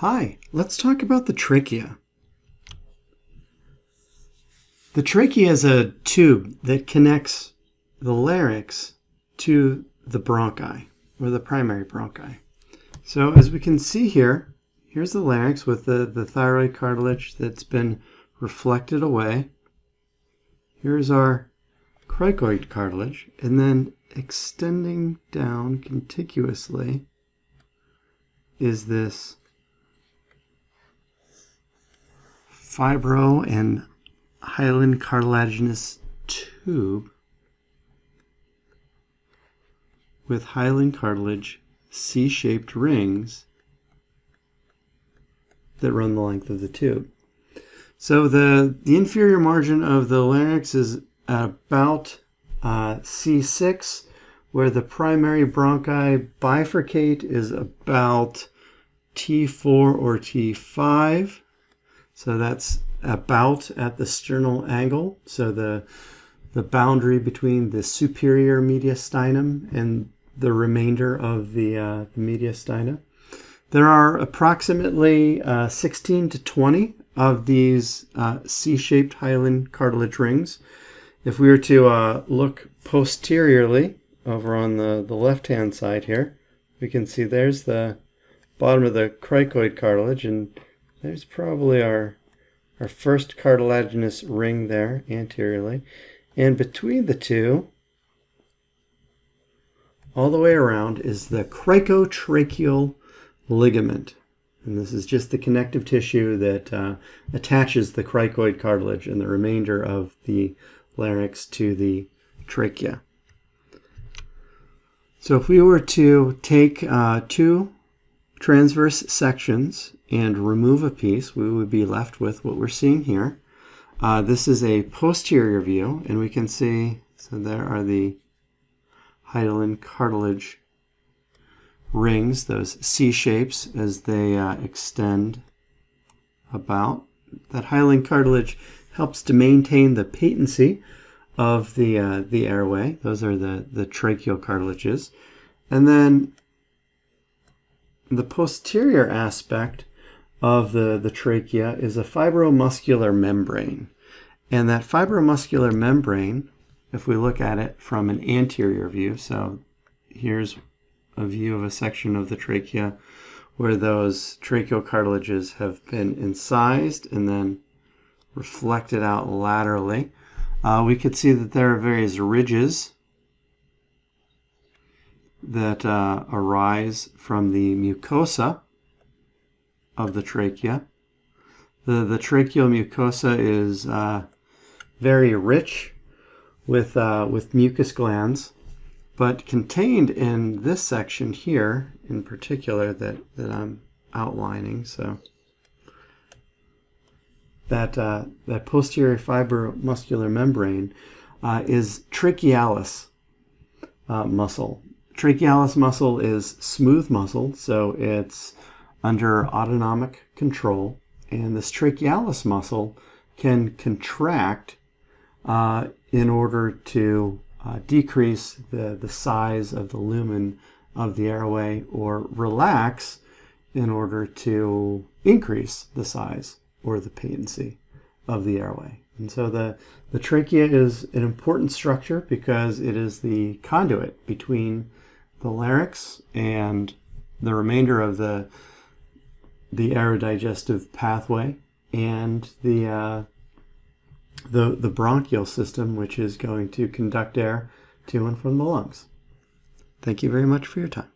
Hi, let's talk about the trachea. The trachea is a tube that connects the larynx to the bronchi, or the primary bronchi. So as we can see here, here's the larynx with the, the thyroid cartilage that's been reflected away. Here's our cricoid cartilage, and then extending down contiguously is this fibro and hyaline cartilaginous tube with hyaline cartilage C-shaped rings that run the length of the tube. So the, the inferior margin of the larynx is about uh, C6, where the primary bronchi bifurcate is about T4 or T5. So that's about at the sternal angle. So the, the boundary between the superior mediastinum and the remainder of the, uh, the mediastina. There are approximately uh, 16 to 20 of these uh, C-shaped hyaline cartilage rings. If we were to uh, look posteriorly over on the, the left-hand side here, we can see there's the bottom of the cricoid cartilage, and there's probably our, our first cartilaginous ring there anteriorly. And between the two, all the way around, is the cricotracheal ligament. And this is just the connective tissue that uh, attaches the cricoid cartilage and the remainder of the larynx to the trachea. So if we were to take uh, two transverse sections and remove a piece, we would be left with what we're seeing here. Uh, this is a posterior view, and we can see, so there are the hyaline cartilage rings, those C shapes as they uh, extend about. That hyaline cartilage helps to maintain the patency of the uh, the airway. Those are the, the tracheal cartilages. And then the posterior aspect of the, the trachea is a fibromuscular membrane. And that fibromuscular membrane, if we look at it from an anterior view, so here's a view of a section of the trachea where those tracheal cartilages have been incised and then reflected out laterally. Uh, we could see that there are various ridges that uh, arise from the mucosa of the trachea. The, the tracheal mucosa is uh, very rich with, uh, with mucus glands, but contained in this section here in particular that, that I'm outlining. So that, uh, that posterior fibromuscular membrane uh, is trachealis uh, muscle. Trachealis muscle is smooth muscle, so it's under autonomic control. And this trachealis muscle can contract uh, in order to uh, decrease the, the size of the lumen of the airway or relax in order to increase the size or the patency of the airway. And so the, the trachea is an important structure because it is the conduit between the larynx and the remainder of the the aerodigestive pathway and the uh, the the bronchial system, which is going to conduct air to and from the lungs. Thank you very much for your time.